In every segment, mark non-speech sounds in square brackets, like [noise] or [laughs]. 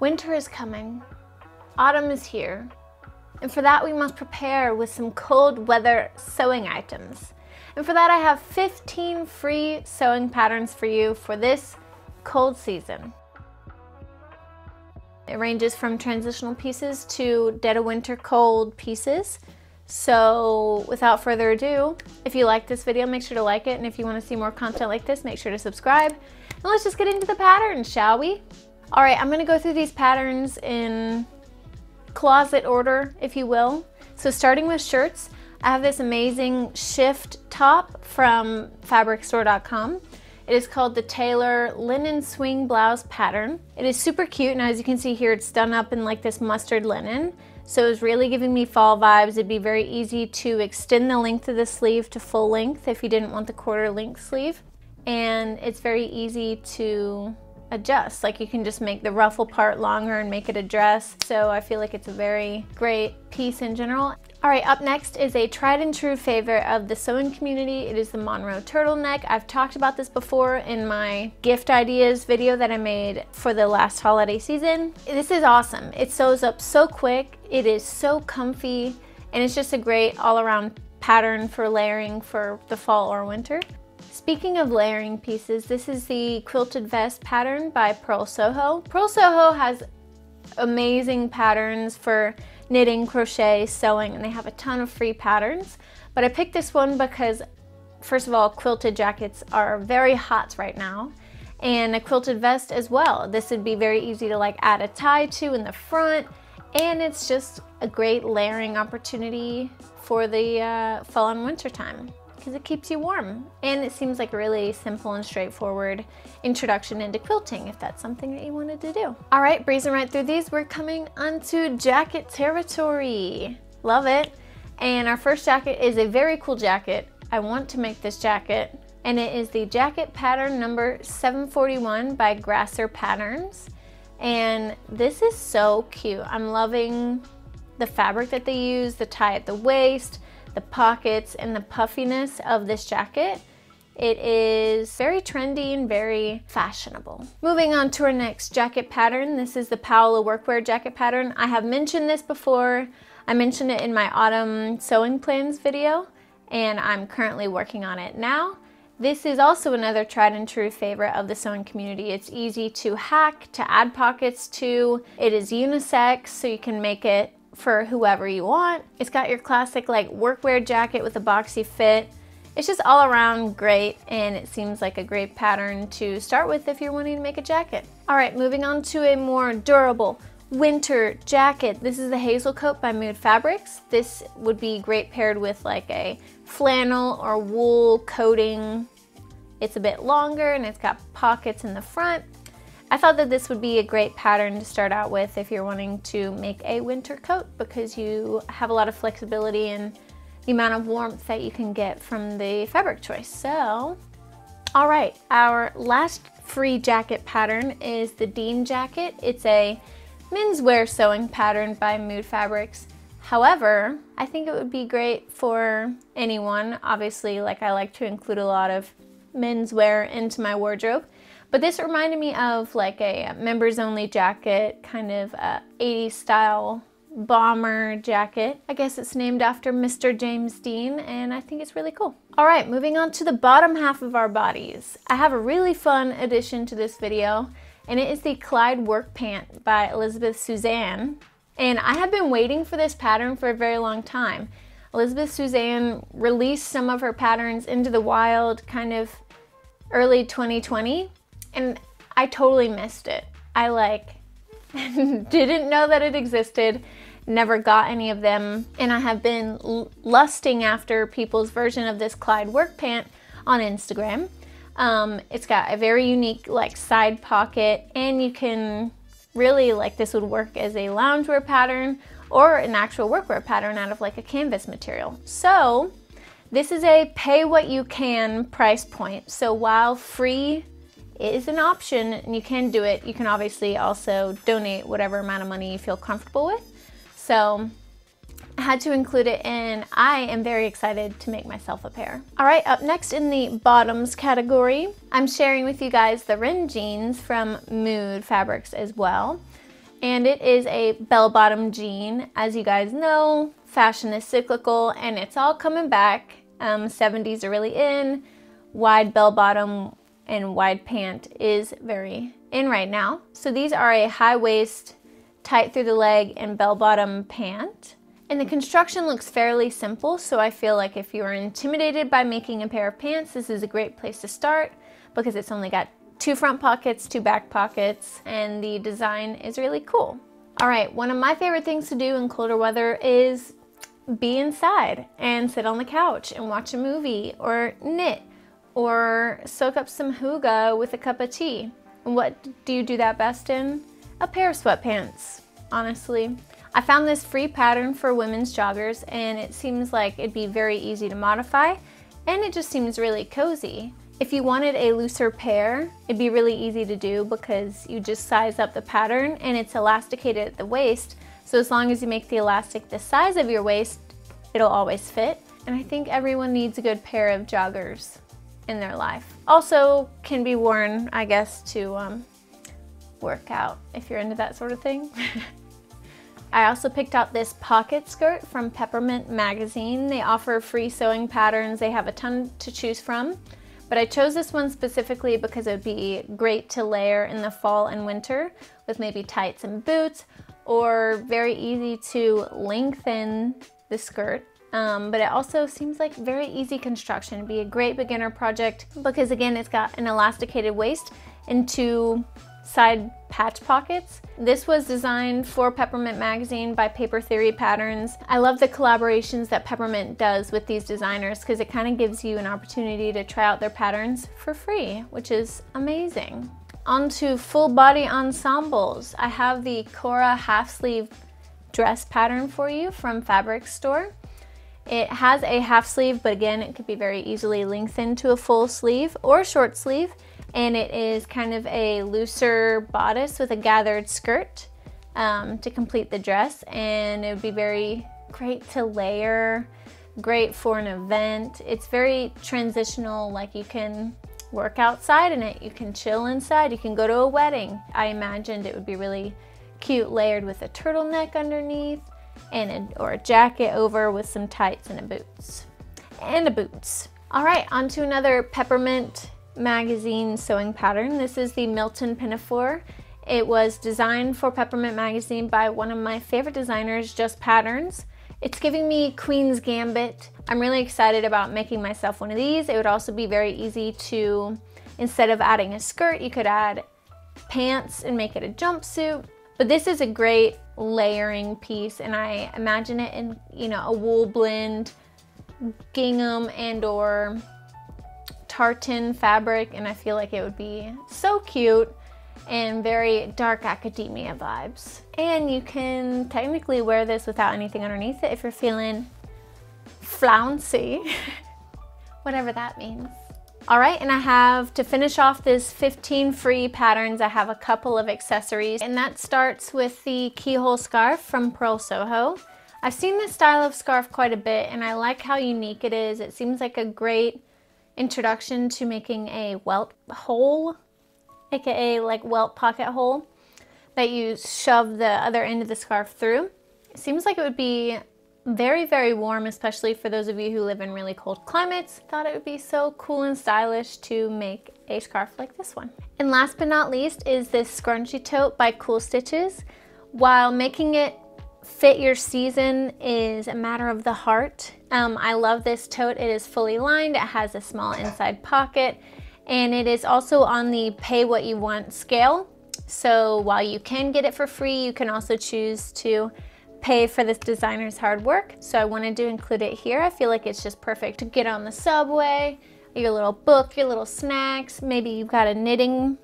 Winter is coming. Autumn is here. And for that, we must prepare with some cold weather sewing items. And for that, I have 15 free sewing patterns for you for this cold season. It ranges from transitional pieces to dead of winter cold pieces. So without further ado, if you like this video, make sure to like it. And if you want to see more content like this, make sure to subscribe. And let's just get into the patterns, shall we? All right, I'm gonna go through these patterns in closet order, if you will. So starting with shirts, I have this amazing shift top from fabricstore.com. It is called the Taylor Linen Swing Blouse Pattern. It is super cute, and as you can see here, it's done up in like this mustard linen. So it's really giving me fall vibes. It'd be very easy to extend the length of the sleeve to full length if you didn't want the quarter length sleeve. And it's very easy to adjust. Like you can just make the ruffle part longer and make it a dress. So I feel like it's a very great piece in general. All right, up next is a tried and true favorite of the sewing community. It is the Monroe turtleneck. I've talked about this before in my gift ideas video that I made for the last holiday season. This is awesome. It sews up so quick. It is so comfy and it's just a great all around pattern for layering for the fall or winter. Speaking of layering pieces, this is the quilted vest pattern by Purl Soho. Purl Soho has amazing patterns for knitting, crochet, sewing, and they have a ton of free patterns. But I picked this one because, first of all, quilted jackets are very hot right now and a quilted vest as well. This would be very easy to like add a tie to in the front and it's just a great layering opportunity for the uh, fall and winter time because it keeps you warm. And it seems like a really simple and straightforward introduction into quilting if that's something that you wanted to do. All right, breezing right through these, we're coming onto jacket territory. Love it. And our first jacket is a very cool jacket. I want to make this jacket and it is the jacket pattern number 741 by Grasser Patterns. And this is so cute. I'm loving the fabric that they use, the tie at the waist, the pockets and the puffiness of this jacket. It is very trendy and very fashionable. Moving on to our next jacket pattern. This is the Paola workwear jacket pattern. I have mentioned this before. I mentioned it in my autumn sewing plans video and I'm currently working on it now. This is also another tried and true favorite of the sewing community. It's easy to hack, to add pockets to. It is unisex, so you can make it for whoever you want. It's got your classic like workwear jacket with a boxy fit. It's just all around great and it seems like a great pattern to start with if you're wanting to make a jacket. All right, moving on to a more durable winter jacket. This is the Hazel Coat by Mood Fabrics. This would be great paired with like a flannel or wool coating. It's a bit longer and it's got pockets in the front. I thought that this would be a great pattern to start out with if you're wanting to make a winter coat because you have a lot of flexibility and the amount of warmth that you can get from the fabric choice. So, all right, our last free jacket pattern is the Dean jacket. It's a menswear sewing pattern by Mood Fabrics. However, I think it would be great for anyone. Obviously, like I like to include a lot of menswear into my wardrobe. But this reminded me of like a members only jacket, kind of a 80s style bomber jacket. I guess it's named after Mr. James Dean and I think it's really cool. All right, moving on to the bottom half of our bodies. I have a really fun addition to this video and it is the Clyde Work Pant by Elizabeth Suzanne. And I have been waiting for this pattern for a very long time. Elizabeth Suzanne released some of her patterns into the wild kind of early 2020 and I totally missed it. I like [laughs] didn't know that it existed, never got any of them, and I have been lusting after people's version of this Clyde work pant on Instagram. Um, it's got a very unique like side pocket and you can really like this would work as a loungewear pattern or an actual workwear pattern out of like a canvas material. So this is a pay what you can price point. So while free it is an option and you can do it. You can obviously also donate whatever amount of money you feel comfortable with. So I had to include it and I am very excited to make myself a pair. All right, up next in the bottoms category, I'm sharing with you guys the Ren jeans from Mood Fabrics as well. And it is a bell-bottom jean. As you guys know, fashion is cyclical and it's all coming back. Um, 70s are really in. Wide bell-bottom and wide pant is very in right now. So these are a high waist, tight through the leg and bell-bottom pant. And the construction looks fairly simple, so I feel like if you are intimidated by making a pair of pants, this is a great place to start because it's only got two front pockets, two back pockets, and the design is really cool. All right, one of my favorite things to do in colder weather is be inside and sit on the couch and watch a movie or knit or soak up some hygge with a cup of tea. What do you do that best in? A pair of sweatpants, honestly. I found this free pattern for women's joggers and it seems like it'd be very easy to modify and it just seems really cozy. If you wanted a looser pair, it'd be really easy to do because you just size up the pattern and it's elasticated at the waist. So as long as you make the elastic the size of your waist, it'll always fit. And I think everyone needs a good pair of joggers in their life. Also can be worn, I guess, to um, work out if you're into that sort of thing. [laughs] I also picked out this pocket skirt from Peppermint Magazine. They offer free sewing patterns. They have a ton to choose from. But I chose this one specifically because it would be great to layer in the fall and winter with maybe tights and boots or very easy to lengthen the skirt. Um, but it also seems like very easy construction. It'd be a great beginner project because again, it's got an elasticated waist and two side patch pockets. This was designed for Peppermint Magazine by Paper Theory Patterns. I love the collaborations that Peppermint does with these designers because it kind of gives you an opportunity to try out their patterns for free, which is amazing. On to full body ensembles. I have the Cora half sleeve dress pattern for you from Fabric Store. It has a half sleeve, but again, it could be very easily lengthened to a full sleeve or short sleeve. And it is kind of a looser bodice with a gathered skirt um, to complete the dress. And it would be very great to layer great for an event. It's very transitional like you can work outside in it. You can chill inside. You can go to a wedding. I imagined it would be really cute layered with a turtleneck underneath and a, or a jacket over with some tights and a boots and a boots all right on to another peppermint magazine sewing pattern. This is the Milton Pinafore. It was designed for Peppermint Magazine by one of my favorite designers, Just Patterns. It's giving me Queen's Gambit. I'm really excited about making myself one of these. It would also be very easy to, instead of adding a skirt, you could add pants and make it a jumpsuit. But this is a great layering piece and I imagine it in, you know, a wool blend, gingham and or tartan fabric and I feel like it would be so cute and very dark academia vibes. And you can technically wear this without anything underneath it if you're feeling flouncy, [laughs] whatever that means. All right, and I have, to finish off this 15 free patterns, I have a couple of accessories, and that starts with the keyhole scarf from Purl Soho. I've seen this style of scarf quite a bit, and I like how unique it is. It seems like a great introduction to making a welt hole, aka like welt pocket hole that you shove the other end of the scarf through. It seems like it would be very, very warm, especially for those of you who live in really cold climates. Thought it would be so cool and stylish to make a scarf like this one. And last but not least is this scrunchie tote by Cool Stitches. While making it fit your season is a matter of the heart. Um, I love this tote. It is fully lined. It has a small inside pocket and it is also on the pay what you want scale. So while you can get it for free, you can also choose to pay for this designer's hard work. So I wanted to include it here. I feel like it's just perfect to get on the subway, your little book, your little snacks. Maybe you've got a knitting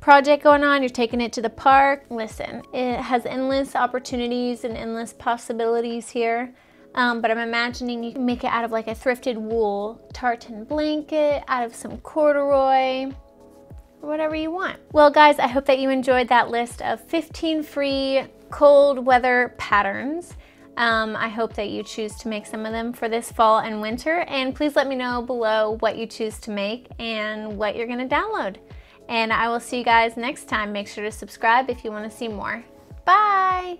project going on, you're taking it to the park. Listen, it has endless opportunities and endless possibilities here. Um, but I'm imagining you can make it out of like a thrifted wool tartan blanket, out of some corduroy, whatever you want. Well guys, I hope that you enjoyed that list of 15 free cold weather patterns. Um, I hope that you choose to make some of them for this fall and winter and please let me know below what you choose to make and what you're gonna download. And I will see you guys next time. Make sure to subscribe if you want to see more. Bye.